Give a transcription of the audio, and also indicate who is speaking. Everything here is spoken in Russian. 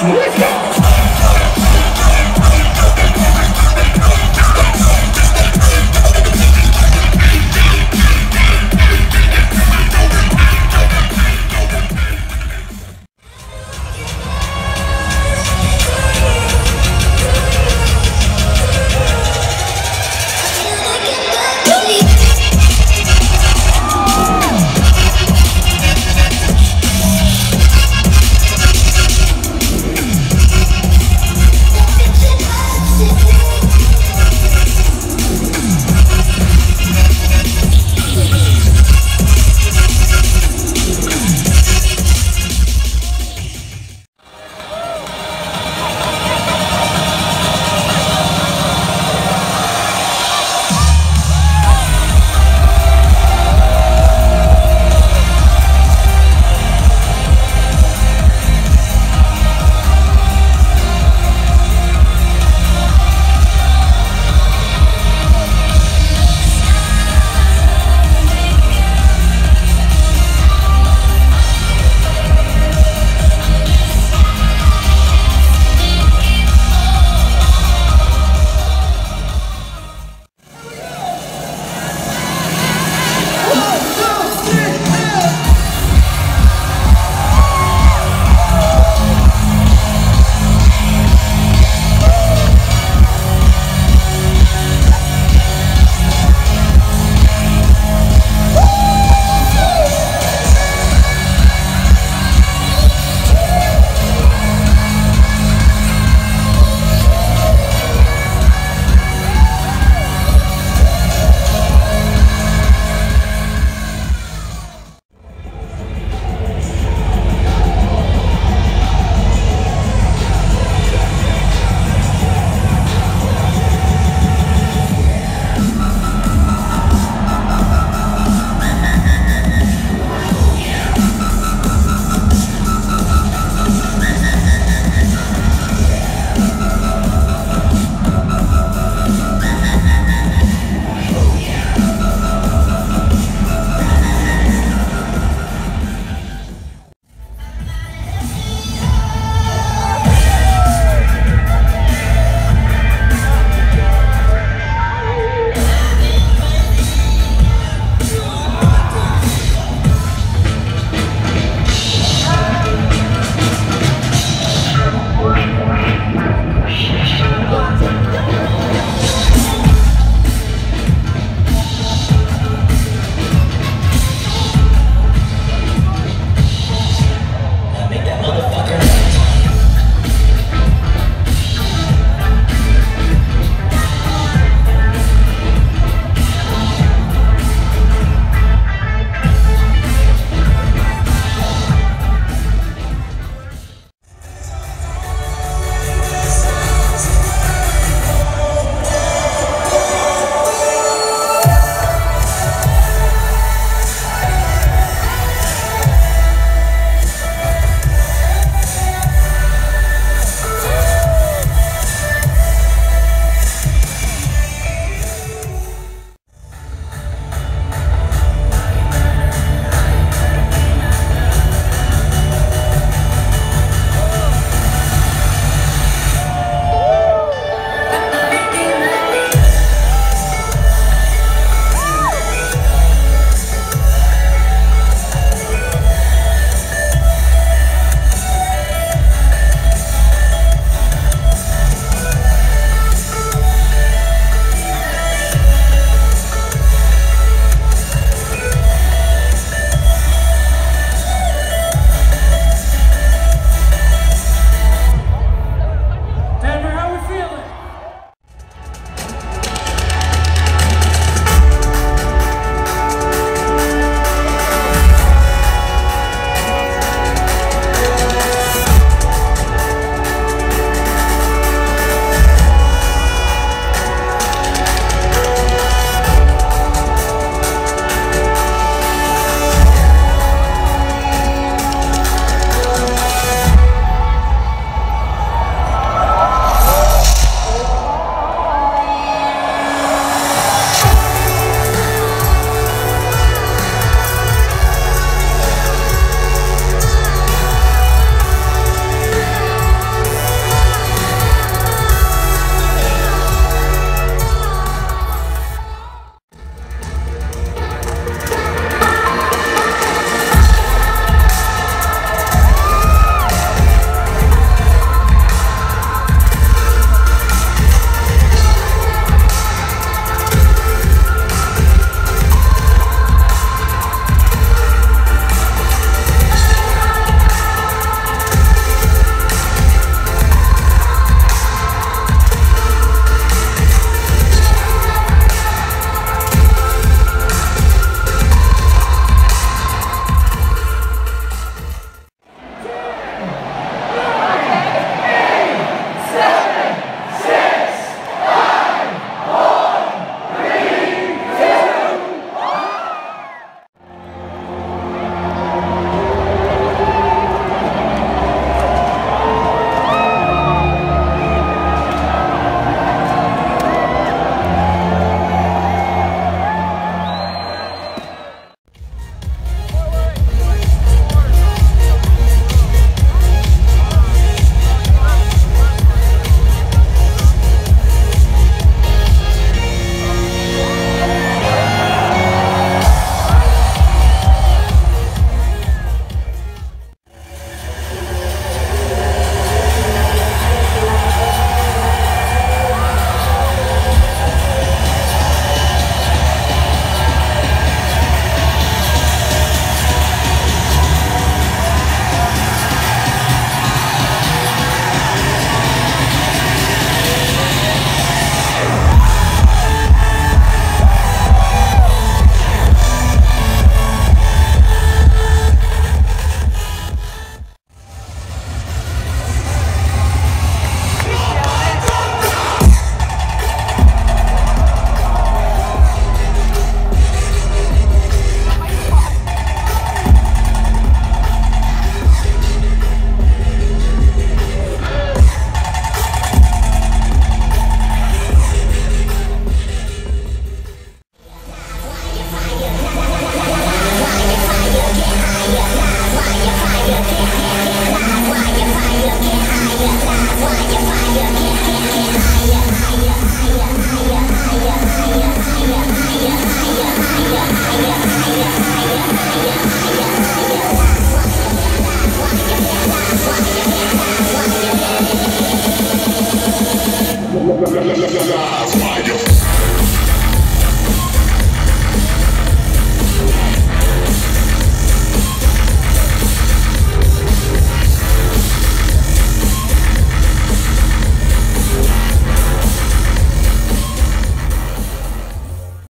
Speaker 1: смысл.